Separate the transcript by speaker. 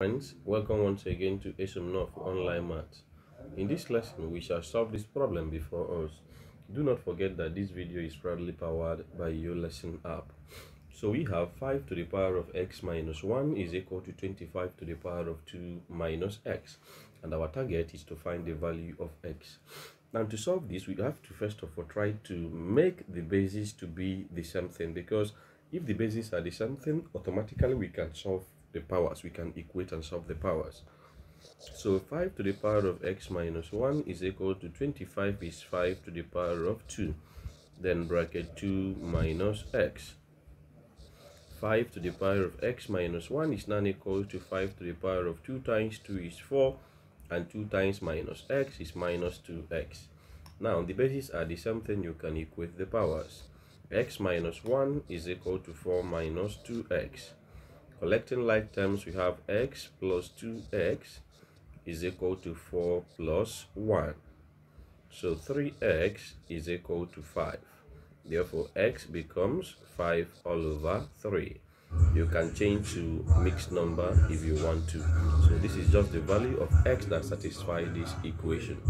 Speaker 1: Friends, welcome once again to ESOMNOFU Online Maths. In this lesson, we shall solve this problem before us. Do not forget that this video is proudly powered by your lesson app. So we have 5 to the power of x minus 1 is equal to 25 to the power of 2 minus x. And our target is to find the value of x. Now to solve this, we have to first of all try to make the basis to be the same thing because if the bases are the same thing, automatically we can solve the powers. We can equate and solve the powers. So 5 to the power of x minus 1 is equal to 25 is 5 to the power of 2. Then bracket 2 minus x. 5 to the power of x minus 1 is not equal to 5 to the power of 2 times 2 is 4 and 2 times minus x is minus 2x. Now the bases are the same thing you can equate the powers. x minus 1 is equal to 4 minus 2x. Collecting like terms, we have x plus 2x is equal to 4 plus 1. So 3x is equal to 5. Therefore, x becomes 5 all over 3. You can change to mixed number if you want to. So this is just the value of x that satisfies this equation.